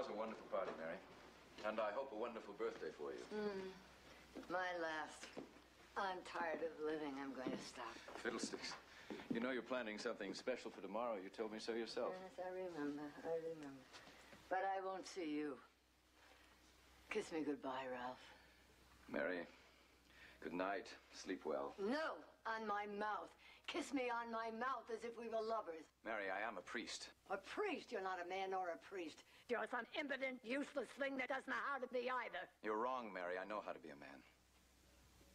was a wonderful party, Mary. And I hope a wonderful birthday for you. Hmm. My last. I'm tired of living. I'm going to stop. Fiddlesticks. You know you're planning something special for tomorrow. You told me so yourself. Yes, I remember. I remember. But I won't see you. Kiss me goodbye, Ralph. Mary, good night. Sleep well. No, on my mouth. Kiss me on my mouth as if we were lovers. Mary, I am a priest. A priest? You're not a man nor a priest. You're some impotent, useless thing that doesn't know how to be either. You're wrong, Mary. I know how to be a man.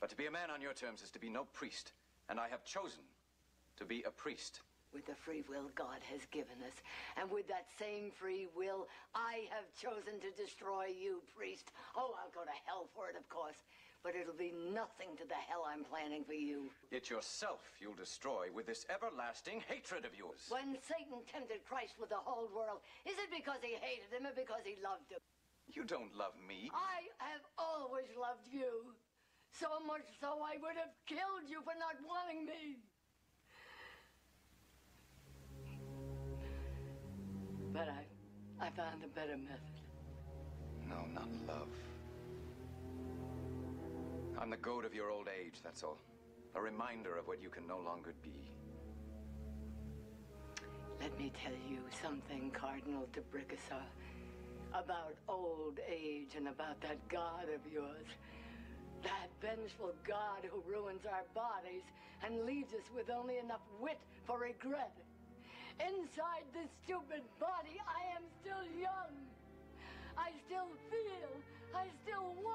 But to be a man on your terms is to be no priest. And I have chosen to be a priest. With the free will God has given us, and with that same free will, I have chosen to destroy you, priest. Oh, I'll go to hell for it, of course, but it'll be nothing to the hell I'm planning for you. Yet yourself you'll destroy with this everlasting hatred of yours. When Satan tempted Christ with the whole world, is it because he hated him or because he loved him? You don't love me. I have always loved you. So much so I would have killed you for not wanting me. But I, I found a better method. No, not love. I'm the goad of your old age, that's all. A reminder of what you can no longer be. Let me tell you something, Cardinal de Bricassart, about old age and about that God of yours. That vengeful God who ruins our bodies and leaves us with only enough wit for regret. Inside this stupid body, I am still young. I still feel. I still want.